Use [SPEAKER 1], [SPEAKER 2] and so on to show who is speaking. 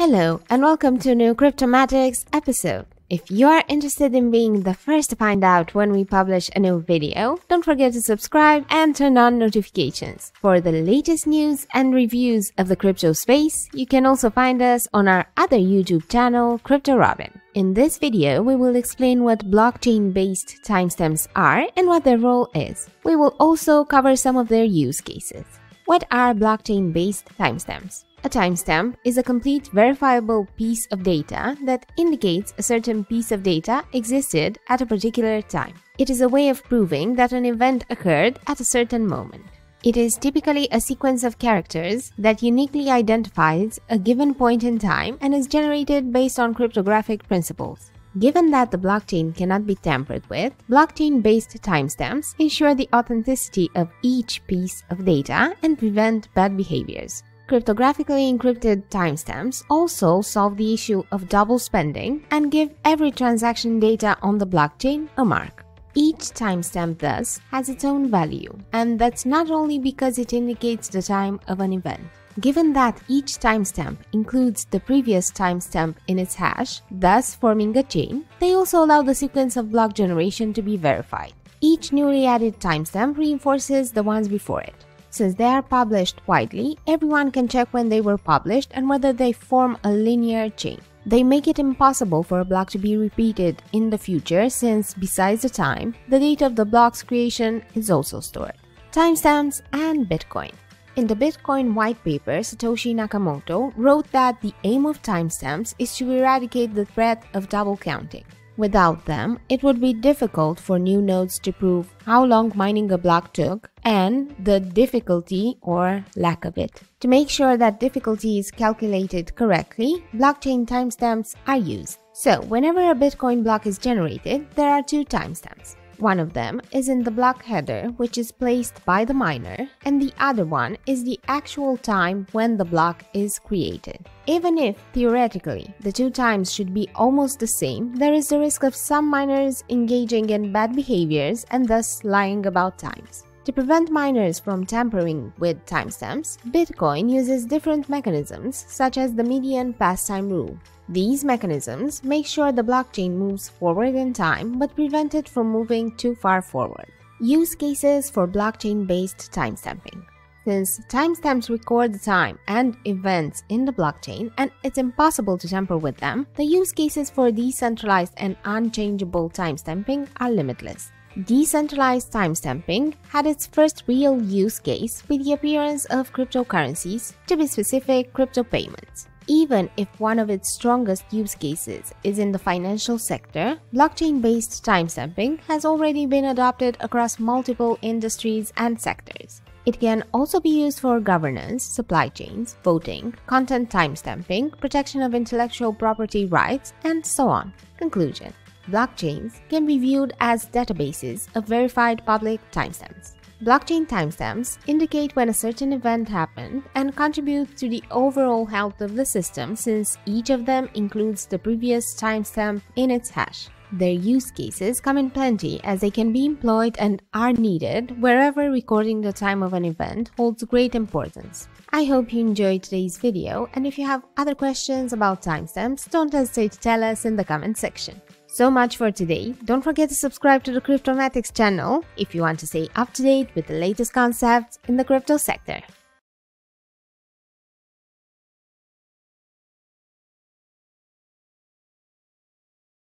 [SPEAKER 1] Hello, and welcome to a new Cryptomatics episode. If you are interested in being the first to find out when we publish a new video, don't forget to subscribe and turn on notifications. For the latest news and reviews of the crypto space, you can also find us on our other YouTube channel, CryptoRobin. In this video, we will explain what blockchain-based timestamps are and what their role is. We will also cover some of their use cases. What are blockchain-based timestamps? A timestamp is a complete verifiable piece of data that indicates a certain piece of data existed at a particular time. It is a way of proving that an event occurred at a certain moment. It is typically a sequence of characters that uniquely identifies a given point in time and is generated based on cryptographic principles. Given that the blockchain cannot be tampered with, blockchain-based timestamps ensure the authenticity of each piece of data and prevent bad behaviors cryptographically encrypted timestamps also solve the issue of double spending and give every transaction data on the blockchain a mark. Each timestamp thus has its own value, and that's not only because it indicates the time of an event. Given that each timestamp includes the previous timestamp in its hash, thus forming a chain, they also allow the sequence of block generation to be verified. Each newly added timestamp reinforces the ones before it. Since they are published widely, everyone can check when they were published and whether they form a linear chain. They make it impossible for a block to be repeated in the future since, besides the time, the date of the block's creation is also stored. Timestamps and Bitcoin In the Bitcoin white paper, Satoshi Nakamoto wrote that the aim of timestamps is to eradicate the threat of double counting. Without them, it would be difficult for new nodes to prove how long mining a block took and the difficulty or lack of it. To make sure that difficulty is calculated correctly, blockchain timestamps are used. So, whenever a Bitcoin block is generated, there are two timestamps. One of them is in the block header, which is placed by the miner, and the other one is the actual time when the block is created. Even if, theoretically, the two times should be almost the same, there is the risk of some miners engaging in bad behaviors and thus lying about times. To prevent miners from tampering with timestamps, Bitcoin uses different mechanisms, such as the median past time rule. These mechanisms make sure the blockchain moves forward in time but prevent it from moving too far forward. Use cases for blockchain-based timestamping. Since timestamps record the time and events in the blockchain and it's impossible to tamper with them, the use cases for decentralized and unchangeable timestamping are limitless. Decentralized timestamping had its first real use case with the appearance of cryptocurrencies, to be specific, crypto payments. Even if one of its strongest use cases is in the financial sector, blockchain-based timestamping has already been adopted across multiple industries and sectors. It can also be used for governance, supply chains, voting, content timestamping, protection of intellectual property rights, and so on. Conclusion Blockchains can be viewed as databases of verified public timestamps. Blockchain timestamps indicate when a certain event happened and contribute to the overall health of the system since each of them includes the previous timestamp in its hash. Their use cases come in plenty as they can be employed and are needed wherever recording the time of an event holds great importance. I hope you enjoyed today's video and if you have other questions about timestamps, don't hesitate to tell us in the comment section. So much for today. Don't forget to subscribe to the Cryptomatics channel if you want to stay up to date with the latest concepts in the crypto sector.